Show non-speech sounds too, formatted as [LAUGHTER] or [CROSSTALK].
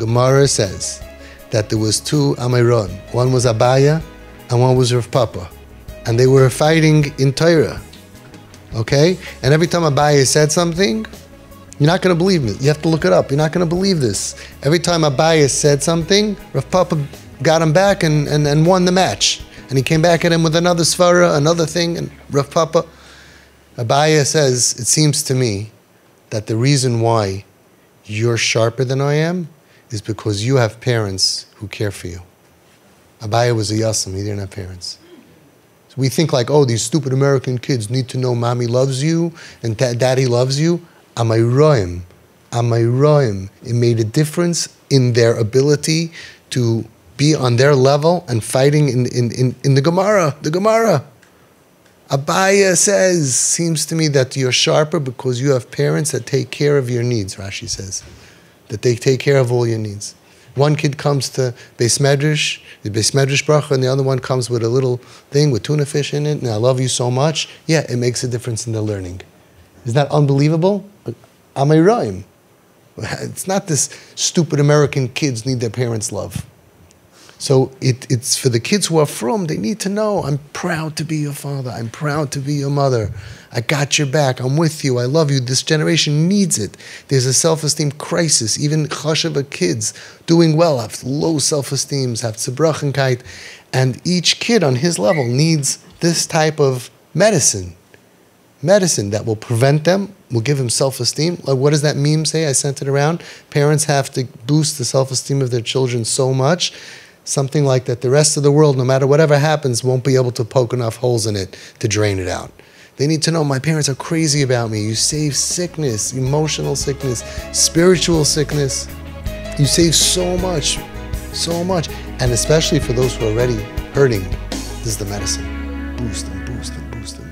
Gemara says that there was two Amiron. One was Abaya and one was Rav Papa. And they were fighting in Torah. Okay? And every time Abaya said something, you're not going to believe me. You have to look it up. You're not going to believe this. Every time Abaya said something, Rav Papa got him back and, and, and won the match. And he came back at him with another svara, another thing, and Rav Papa. Abaya says, It seems to me that the reason why you're sharper than I am is because you have parents who care for you. Abaya was a yasam, he didn't have parents. So we think like, oh, these stupid American kids need to know mommy loves you and da- daddy loves you. Amayroim, Amayroim. It made a difference in their ability to be on their level and fighting in, in, in, in the Gemara. The Gemara. Abaya says, seems to me that you're sharper because you have parents that take care of your needs, Rashi says. That they take care of all your needs. One kid comes to Beis Medrash, the Beis Medrash bracha, and the other one comes with a little thing with tuna fish in it, and I love you so much. Yeah, it makes a difference in the learning. Isn't that unbelievable? Am Amayraim. [LAUGHS] It's not this stupid American kids need their parents' love. So it, it's for the kids who are from, they need to know I'm proud to be your father. I'm proud to be your mother. I got your back. I'm with you. I love you. This generation needs it. There's a self esteem crisis. Even chashava kids doing well have low self esteem, have tzebrachenkite. And each kid on his level needs this type of medicine. Medicine that will prevent them, will give them self esteem. Like, what does that meme say? I sent it around. Parents have to boost the self esteem of their children so much something like that the rest of the world, no matter whatever happens, won't be able to poke enough holes in it to drain it out. They need to know my parents are crazy about me. You save sickness, emotional sickness, spiritual sickness. You save so much, so much. And especially for those who are already hurting, this is the medicine. Boost and boost and boost and boost.